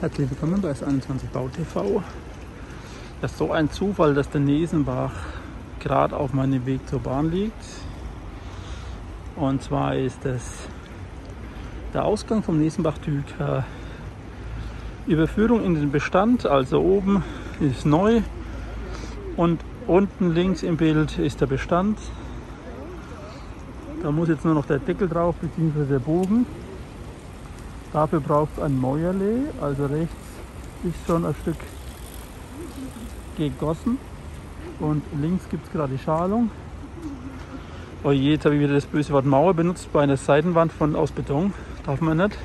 Herzlich willkommen bei S21 Bau TV. Das ist so ein Zufall, dass der Nesenbach gerade auf meinem Weg zur Bahn liegt. Und zwar ist es der Ausgang vom Nesenbach-Tüker. Überführung in den Bestand, also oben ist neu und unten links im Bild ist der Bestand. Da muss jetzt nur noch der Deckel drauf bzw. der Bogen. Dafür braucht es ein Mäuerle, also rechts ist schon ein Stück gegossen und links gibt es gerade die Schalung. Oh je, jetzt habe ich wieder das böse Wort Mauer benutzt bei einer Seitenwand von, aus Beton. Darf man nicht.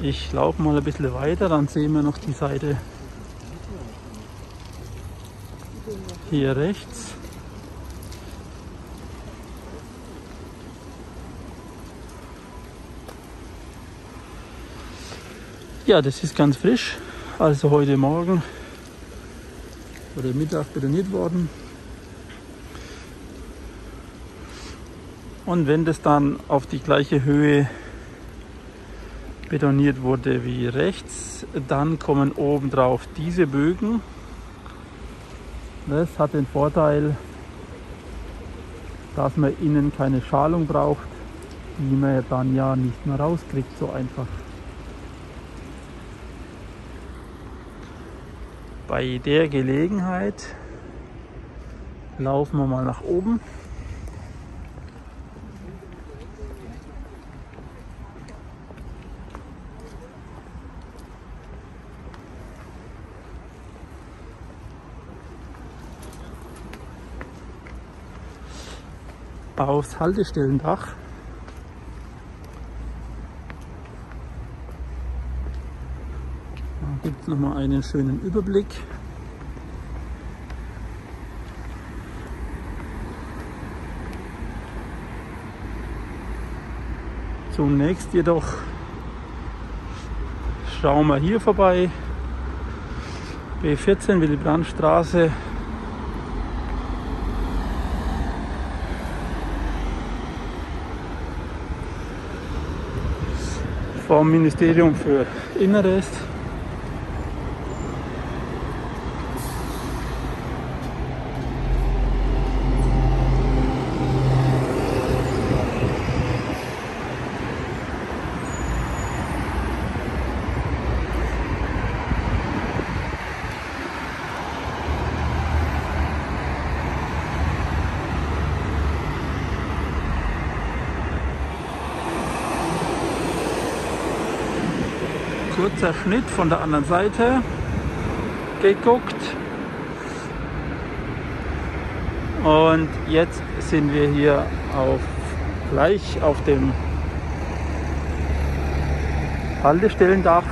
Ich laufe mal ein bisschen weiter, dann sehen wir noch die Seite hier rechts. Ja, das ist ganz frisch. Also heute Morgen oder Mittag betoniert worden. Und wenn das dann auf die gleiche Höhe betoniert wurde wie rechts, dann kommen oben drauf diese Bögen. Das hat den Vorteil, dass man innen keine Schalung braucht, die man dann ja nicht mehr rauskriegt so einfach. Bei der Gelegenheit laufen wir mal nach oben. aufs Haltestellendach. gibt es nochmal einen schönen Überblick. Zunächst jedoch schauen wir hier vorbei. B14 Willy Brandt Straße. Vom Ministerium für Inneres. Kurzer Schnitt von der anderen Seite geguckt. Und jetzt sind wir hier auf, gleich auf dem Haltestellendach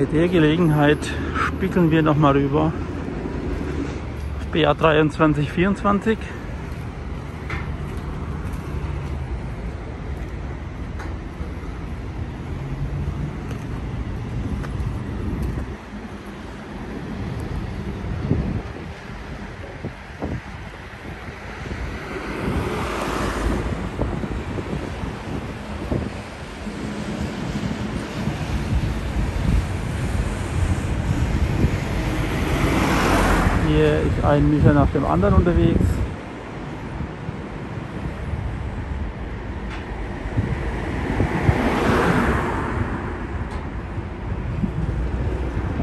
Bei der Gelegenheit spiegeln wir nochmal rüber. BA 2324. Hier ist ein Mischer nach dem anderen unterwegs.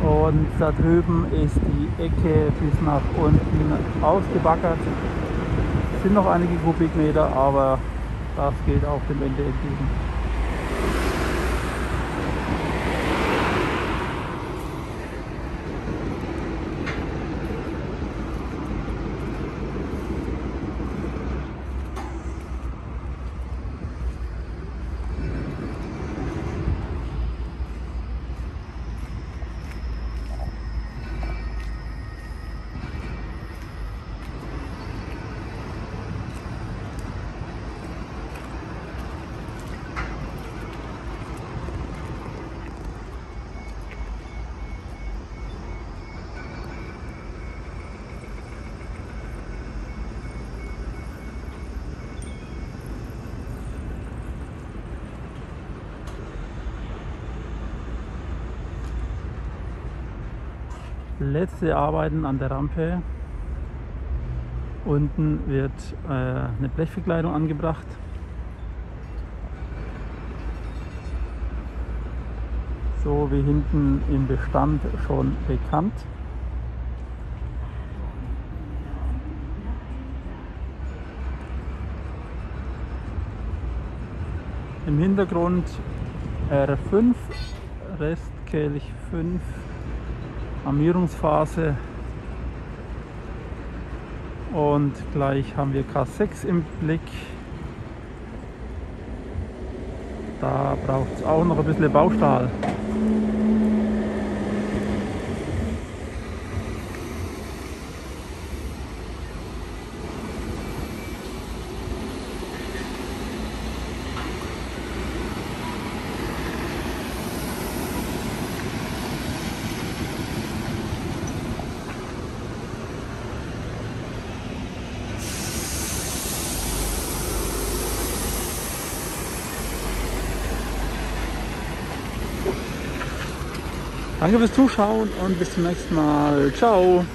Und da drüben ist die Ecke bis nach unten ausgebackert. Es sind noch einige Kubikmeter, aber das geht auch dem Ende entgegen. Letzte Arbeiten an der Rampe. Unten wird äh, eine Blechverkleidung angebracht. So wie hinten im Bestand schon bekannt. Im Hintergrund R5, Restkelch 5 Armierungsphase und gleich haben wir K6 im Blick. Da braucht es auch noch ein bisschen Baustahl. Danke fürs Zuschauen und bis zum nächsten Mal. Ciao.